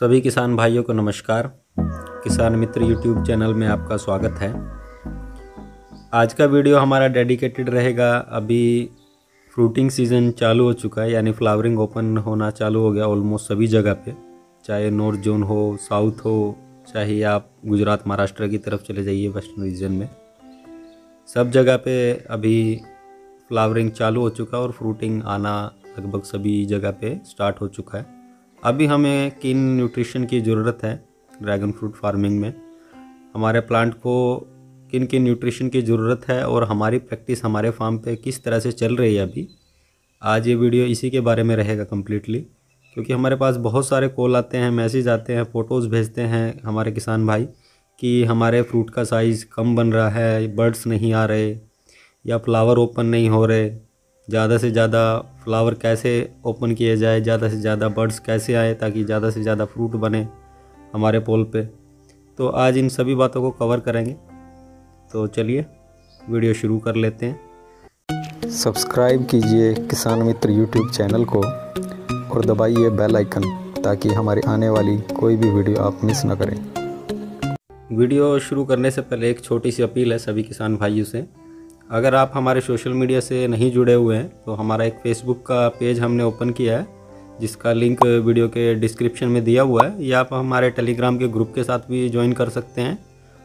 सभी किसान भाइयों को नमस्कार। किसान मित्र यूट्यूब चैनल में आपका स्वागत है। आज का वीडियो हमारा डेडिकेटेड रहेगा। अभी फ्रूटिंग सीज़न चालू हो चुका है, यानी फ्लावरिंग ओपन होना चालू हो गया ऑलमोस्ट सभी जगह पे। चाहे नॉर्थ जोन हो साउथ हो, चाहे आप गुजरात, महाराष्ट्र की तरफ़ चले जाइए वेस्टर्न रीजन में। सब जगह पे अभी फ्लावरिंग चालू हो चुका है और फ्रूटिंग आना लगभग सभी जगह पे स्टार्ट हो चुका है। अभी हमें किन न्यूट्रिशन की ज़रूरत है ड्रैगन फ्रूट फ़ार्मिंग में। हमारे प्लांट को किन किन न्यूट्रिशन की ज़रूरत है और हमारी प्रैक्टिस हमारे फार्म पे किस तरह से चल रही है अभी, आज ये वीडियो इसी के बारे में रहेगा कम्प्लीटली क्योंकि हमारे पास बहुत सारे कॉल आते हैं मैसेज आते हैं फ़ोटोज़ भेजते हैं हमारे किसान भाई कि हमारे फ्रूट का साइज़ कम बन रहा है बर्ड्स नहीं आ रहे या फ्लावर ओपन नहीं हो रहे। ज़्यादा से ज़्यादा फ्लावर कैसे ओपन किए जाए ज़्यादा से ज़्यादा बर्ड्स कैसे आए ताकि ज़्यादा से ज़्यादा फ्रूट बने हमारे पोल पे। तो आज इन सभी बातों को कवर करेंगे। तो चलिए वीडियो शुरू कर लेते हैं। सब्सक्राइब कीजिए किसान मित्र यूट्यूब चैनल को और दबाइए बेल आइकन ताकि हमारी आने वाली कोई भी वीडियो आप मिस ना करें। वीडियो शुरू करने से पहले एक छोटी सी अपील है सभी किसान भाइयों से। अगर आप हमारे सोशल मीडिया से नहीं जुड़े हुए हैं तो हमारा एक फ़ेसबुक का पेज हमने ओपन किया है, जिसका लिंक वीडियो के डिस्क्रिप्शन में दिया हुआ है। या आप हमारे टेलीग्राम के ग्रुप के साथ भी ज्वाइन कर सकते हैं,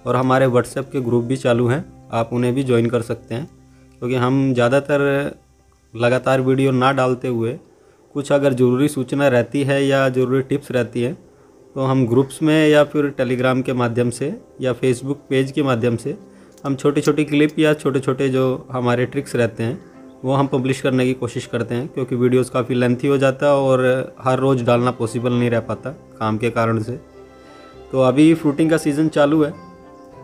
और हमारे व्हाट्सएप के ग्रुप भी चालू हैं। आप उन्हें भी ज्वाइन कर सकते हैं, क्योंकि हम ज़्यादातर लगातार वीडियो ना डालते हुए कुछ अगर ज़रूरी सूचना रहती है या ज़रूरी टिप्स रहती है तो हम ग्रुप्स में या फिर टेलीग्राम के माध्यम से या फेसबुक पेज के माध्यम से हम छोटी छोटी क्लिप या छोटे छोटे जो हमारे ट्रिक्स रहते हैं, वो हम पब्लिश करने की कोशिश करते हैं, क्योंकि वीडियोस काफ़ी लेंथी हो जाता है और हर रोज़ डालना पॉसिबल नहीं रह पाता, काम के कारण से। तो अभी फ्रूटिंग का सीज़न चालू है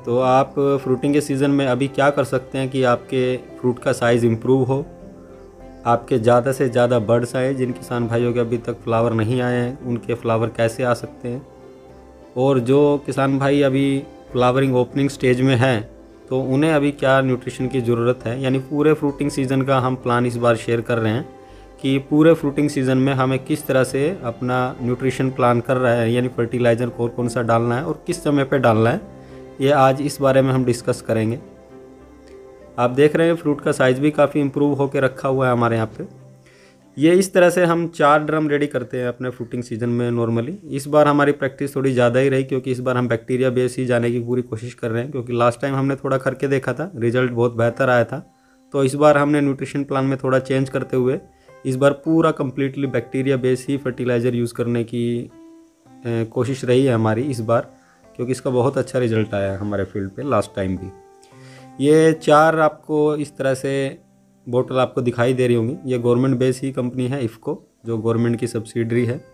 तो आप फ्रूटिंग के सीज़न में अभी क्या कर सकते हैं कि आपके फ्रूट का साइज़ इम्प्रूव हो, आपके ज़्यादा से ज़्यादा बर्ड्स आए, जिन किसान भाइयों के अभी तक फ्लावर नहीं आए हैं, उनके फ्लावर कैसे आ सकते हैं? और जो किसान भाई अभी फ्लावरिंग ओपनिंग स्टेज में हैं तो उन्हें अभी क्या न्यूट्रिशन की ज़रूरत है? यानी पूरे फ्रूटिंग सीज़न का हम प्लान इस बार शेयर कर रहे हैं कि पूरे फ्रूटिंग सीज़न में हमें किस तरह से अपना न्यूट्रिशन प्लान कर रहा है, यानी फर्टिलाइज़र कौन कौन सा डालना है और किस समय पर डालना है, ये आज इस बारे में हम डिस्कस करेंगे। आप देख रहे हैं फ्रूट का साइज़ भी काफ़ी इम्प्रूव होकर रखा हुआ है हमारे यहाँ पे। ये इस तरह से हम चार ड्रम रेडी करते हैं अपने फ्रूटिंग सीज़न में नॉर्मली इस बार हमारी प्रैक्टिस थोड़ी ज़्यादा ही रही क्योंकि इस बार हम बैक्टीरिया बेस ही जाने की पूरी कोशिश कर रहे हैं क्योंकि लास्ट टाइम हमने थोड़ा करके देखा था रिज़ल्ट बहुत बेहतर आया था। तो इस बार हमने न्यूट्रिशन प्लान में थोड़ा चेंज करते हुए इस बार पूरा कम्प्लीटली बैक्टीरिया बेस ही फर्टिलाइज़र यूज़ करने की कोशिश रही है हमारी इस बार क्योंकि इसका बहुत अच्छा रिज़ल्ट आया है हमारे फ़ील्ड पे लास्ट टाइम भी। ये चार आपको इस तरह से बोतल आपको दिखाई दे रही होंगी। ये गवर्नमेंट बेस ही कंपनी है, इफ़को, जो गवर्नमेंट की सब्सिडरी है।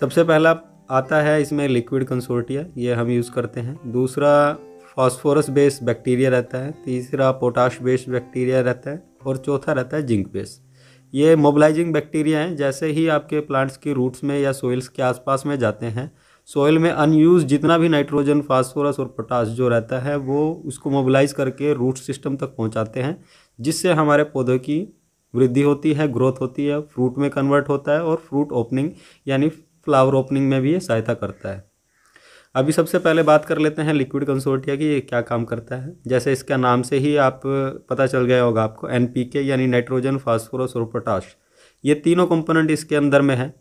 सबसे पहला आता है इसमें लिक्विड कंसोर्टिया ये हम यूज़ करते हैं। दूसरा फॉस्फोरस बेस बैक्टीरिया रहता है। तीसरा पोटाश बेस्ड बैक्टीरिया रहता है। और चौथा रहता है जिंक बेस ये मोबलाइजिंग बैक्टीरिया हैं, जैसे ही आपके प्लांट्स की रूट्स में या सोइल्स के आसपास में जाते हैं सोइल में अनयूज जितना भी नाइट्रोजन फास्फोरस और पोटास जो रहता है, वो उसको मोबिलाइज करके रूट सिस्टम तक पहुंचाते हैं, जिससे हमारे पौधों की वृद्धि होती है ग्रोथ होती है फ्रूट में कन्वर्ट होता है और फ्रूट ओपनिंग यानी फ्लावर ओपनिंग में भी ये सहायता करता है। अभी सबसे पहले बात कर लेते हैं लिक्विड कंसोर्टिया की, ये क्या काम करता है। जैसे इसका नाम से ही आप पता चल गया होगा आपको एन यानी नाइट्रोजन फास्फोरस और पोटाश ये तीनों कंपोनेंट इसके अंदर में है।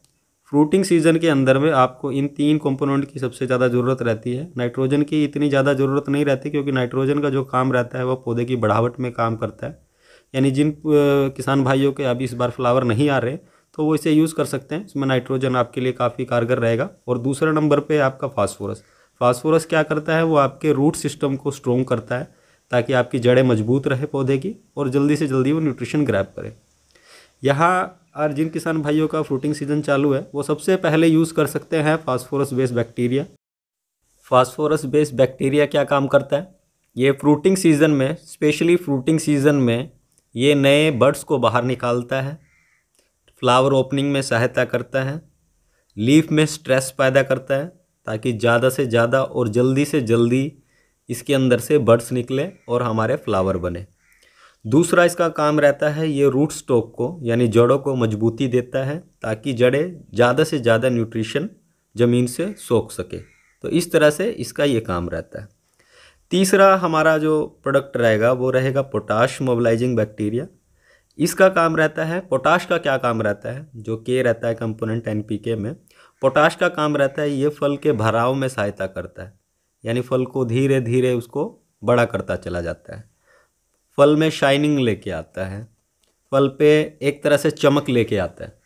फ्रूटिंग सीज़न के अंदर में आपको इन तीन कंपोनेंट की सबसे ज़्यादा ज़रूरत रहती है। नाइट्रोजन की इतनी ज़्यादा ज़रूरत नहीं रहती क्योंकि नाइट्रोजन का जो काम रहता है, वो पौधे की बढ़ावट में काम करता है। यानी जिन किसान भाइयों के अभी इस बार फ्लावर नहीं आ रहे तो वो इसे यूज़ कर सकते हैं। इसमें नाइट्रोजन आपके लिए काफ़ी कारगर रहेगा। और दूसरे नंबर पर आपका फास्फोरस फास्फोरस क्या करता है? वो आपके रूट सिस्टम को स्ट्रॉन्ग करता है, ताकि आपकी जड़ें मज़बूत रहे पौधे की, और जल्दी से जल्दी वो न्यूट्रिशन ग्रैप करे। यहाँ और जिन किसान भाइयों का फ्रूटिंग सीज़न चालू है, वो सबसे पहले यूज़ कर सकते हैं phosphorus based bacteria phosphorus based bacteria क्या काम करता है? ये फ्रूटिंग सीज़न में स्पेशली फ्रूटिंग सीज़न में, ये नए बर्ड्स को बाहर निकालता है फ्लावर ओपनिंग में सहायता करता है लीफ में स्ट्रेस पैदा करता है, ताकि ज़्यादा से ज़्यादा और जल्दी से जल्दी इसके अंदर से बर्ड्स निकले और हमारे फ्लावर बने। दूसरा इसका काम रहता है ये रूट स्टॉक को, यानी जड़ों को मजबूती देता है, ताकि जड़ें ज़्यादा से ज़्यादा न्यूट्रिशन ज़मीन से सोख सके। तो इस तरह से इसका ये काम रहता है। तीसरा हमारा जो प्रोडक्ट रहेगा, वो रहेगा पोटाश मोबिलाइजिंग बैक्टीरिया इसका काम रहता है पोटाश का क्या काम रहता है? जो के रहता है कंपोनेंट एनपीके में पोटाश का काम रहता है ये फल के भराव में सहायता करता है। यानी फल को धीरे धीरे उसको बड़ा करता चला जाता है। फल में शाइनिंग लेके आता है, फल पे एक तरह से चमक लेके आता है।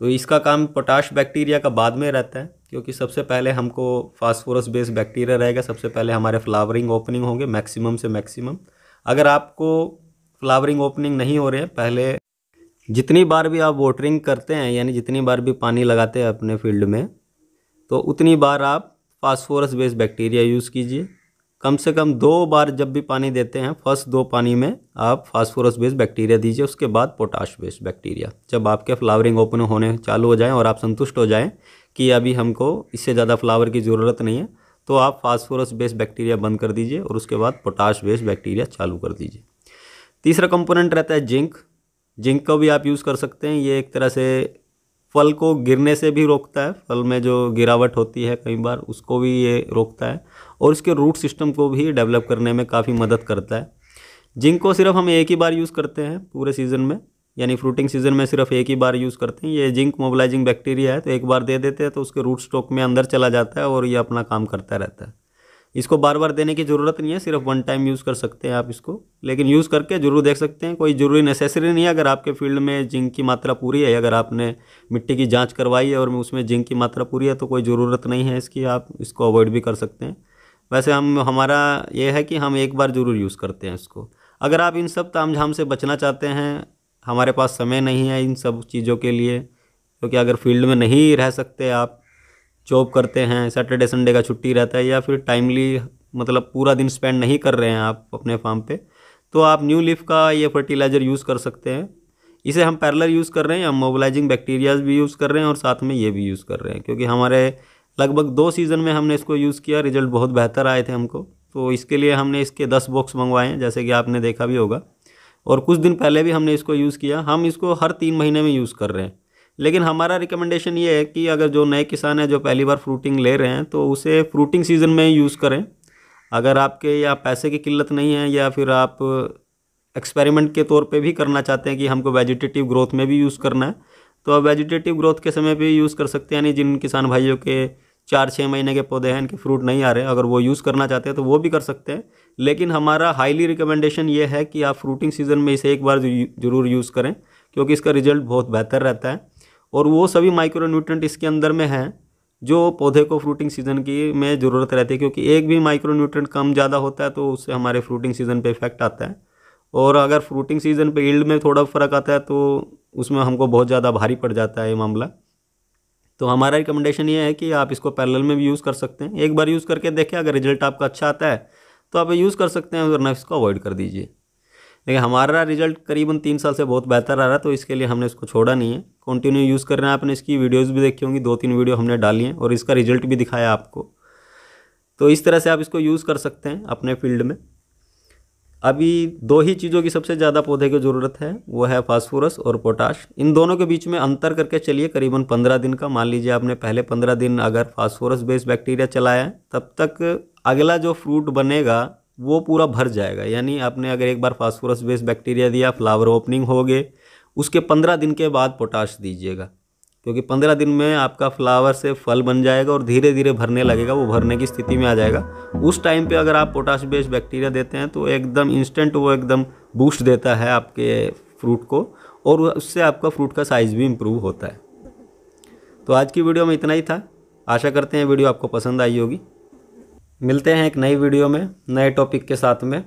तो इसका काम पोटाश बैक्टीरिया का बाद में रहता है, क्योंकि सबसे पहले हमको फास्फोरस बेस्ड बैक्टीरिया रहेगा, सबसे पहले हमारे फ्लावरिंग ओपनिंग होंगे मैक्सिमम से मैक्सिमम अगर आपको फ्लावरिंग ओपनिंग नहीं हो रहे हैं, पहले जितनी बार भी आप वाटरिंग करते हैं, यानी जितनी बार भी पानी लगाते हैं अपने फ़ील्ड में तो उतनी बार आप फास्फोरस बेस्ड बैक्टीरिया यूज़ कीजिए। कम से कम दो बार जब भी पानी देते हैं, फ़र्स्ट दो पानी में आप फास्फोरस बेस्ड बैक्टीरिया दीजिए, उसके बाद पोटाश बेस्ड बैक्टीरिया जब आपके फ्लावरिंग ओपन होने चालू हो जाएँ और आप संतुष्ट हो जाएँ कि अभी हमको इससे ज़्यादा फ्लावर की ज़रूरत नहीं है तो आप फास्फोरस बेस्ड बैक्टीरिया बंद कर दीजिए और उसके बाद पोटाश बेस्ड बैक्टीरिया चालू कर दीजिए। तीसरा कंपोनेंट रहता है जिंक। जिंक का भी आप यूज़ कर सकते हैं। ये एक तरह से फल को गिरने से भी रोकता है, फल में जो गिरावट होती है कई बार, उसको भी ये रोकता है और इसके रूट सिस्टम को भी डेवलप करने में काफ़ी मदद करता है। जिंक को सिर्फ़ हम एक ही बार यूज़ करते हैं पूरे सीज़न में, यानी फ्रूटिंग सीज़न में सिर्फ़ एक ही बार यूज़ करते हैं। ये जिंक मोबिलाइजिंग बैक्टीरिया है तो एक बार दे देते हैं तो उसके रूट स्टॉक में अंदर चला जाता है और ये अपना काम करता रहता है। इसको बार बार देने की ज़रूरत नहीं है, सिर्फ़ वन टाइम यूज़ कर सकते हैं आप इसको। लेकिन यूज़ करके ज़रूर देख सकते हैं, कोई ज़रूरी नेसेसरी नहीं है। अगर आपके फ़ील्ड में जिंक की मात्रा पूरी है, अगर आपने मिट्टी की जाँच करवाई है और उसमें जिंक की मात्रा पूरी है तो कोई ज़रूरत नहीं है इसकी, आप इसको अवॉइड भी कर सकते हैं। वैसे हम, हमारा ये है कि हम एक बार ज़रूर यूज़ करते हैं इसको। अगर आप इन सब ताम झाम से बचना चाहते हैं, हमारे पास समय नहीं है इन सब चीज़ों के लिए, क्योंकि अगर फ़ील्ड में नहीं रह सकते आप जॉब करते हैं सैटरडे संडे का छुट्टी रहता है या फिर टाइमली मतलब पूरा दिन स्पेंड नहीं कर रहे हैं आप अपने फार्म पे तो आप न्यू लीफ का ये फर्टिलाइज़र यूज़ कर सकते हैं। इसे हम पैरलर यूज़ कर रहे हैं हम मोबलाइजिंग बैक्टीरियाज भी यूज़ कर रहे हैं और साथ में ये भी यूज़ कर रहे हैं, क्योंकि हमारे लगभग दो सीज़न में हमने इसको यूज़ किया रिज़ल्ट बहुत बेहतर आए थे हमको। तो इसके लिए हमने इसके दस बॉक्स मंगवाए हैं, जैसे कि आपने देखा भी होगा। और कुछ दिन पहले भी हमने इसको यूज़ किया। हम इसको हर तीन महीने में यूज़ कर रहे हैं। लेकिन हमारा रिकमेंडेशन ये है कि अगर जो नए किसान हैं, जो पहली बार फ्रूटिंग ले रहे हैं तो उसे फ्रूटिंग सीज़न में यूज़ करें। अगर आपके या पैसे की किल्लत नहीं है, या फिर आप एक्सपेरिमेंट के तौर पे भी करना चाहते हैं कि हमको वेजिटेटिव ग्रोथ में भी यूज़ करना है तो आप वेजिटेटिव ग्रोथ के समय भी यूज़ कर सकते हैं। यानी जिन किसान भाइयों के चार छः महीने के पौधे हैं, इनके फ्रूट नहीं आ रहे, अगर वो यूज़ करना चाहते हैं तो वो भी कर सकते हैं। लेकिन हमारा हाईली रिकमेंडेशन ये है कि आप फ्रूटिंग सीज़न में इसे एक बार ज़रूर यूज़ करें, क्योंकि इसका रिज़ल्ट बहुत बेहतर रहता है। और वो सभी माइक्रो न्यूट्रेंट इसके अंदर में हैं, जो पौधे को फ्रूटिंग सीज़न की में ज़रूरत रहती है, क्योंकि एक भी माइक्रो न्यूट्रेंट कम ज़्यादा होता है तो उससे हमारे फ्रूटिंग सीज़न पे इफ़ेक्ट आता है। और अगर फ्रूटिंग सीज़न पे ईल्ड में थोड़ा फ़र्क आता है तो उसमें हमको बहुत ज़्यादा भारी पड़ जाता है ये मामला। तो हमारा रिकमेंडेशन ये है कि आप इसको पैरेलल में भी यूज़ कर सकते हैं। एक बार यूज़ करके देखें, अगर रिज़ल्ट आपका अच्छा आता है तो आप यूज़ कर सकते हैं, वरना इसको अवॉइड कर दीजिए। लेकिन हमारा रिज़ल्ट करीबन तीन साल से बहुत बेहतर आ रहा है तो इसके लिए हमने इसको छोड़ा नहीं है। कंटिन्यू यूज़ कर रहे हैं आपने, इसकी वीडियोस भी देखी होंगी, दो तीन वीडियो हमने डाली हैं और इसका रिज़ल्ट भी दिखाया आपको। तो इस तरह से आप इसको यूज़ कर सकते हैं अपने फ़ील्ड में। अभी दो ही चीज़ों की सबसे ज़्यादा पौधे की ज़रूरत है, वो है फास्फोरस और पोटाश इन दोनों के बीच में अंतर करके चलिए, करीबन पंद्रह दिन का। मान लीजिए आपने पहले पंद्रह दिन अगर फास्फोरस बेस्ड बैक्टीरिया चलाया तब तक अगला जो फ्रूट बनेगा वो पूरा भर जाएगा। यानी आपने अगर एक बार फास्फोरस बेस्ड बैक्टीरिया दिया फ्लावर ओपनिंग हो गए, उसके पंद्रह दिन के बाद पोटाश दीजिएगा। क्योंकि पंद्रह दिन में आपका फ्लावर से फल बन जाएगा और धीरे धीरे भरने लगेगा, वो भरने की स्थिति में आ जाएगा। उस टाइम पे अगर आप पोटाश बेस्ड बैक्टीरिया देते हैं तो एकदम इंस्टेंट वो एकदम बूस्ट देता है आपके फ्रूट को और उससे आपका फ्रूट का साइज़ भी इम्प्रूव होता है। तो आज की वीडियो में इतना ही था। आशा करते हैं वीडियो आपको पसंद आई होगी। मिलते हैं एक नई वीडियो में नए टॉपिक के साथ में।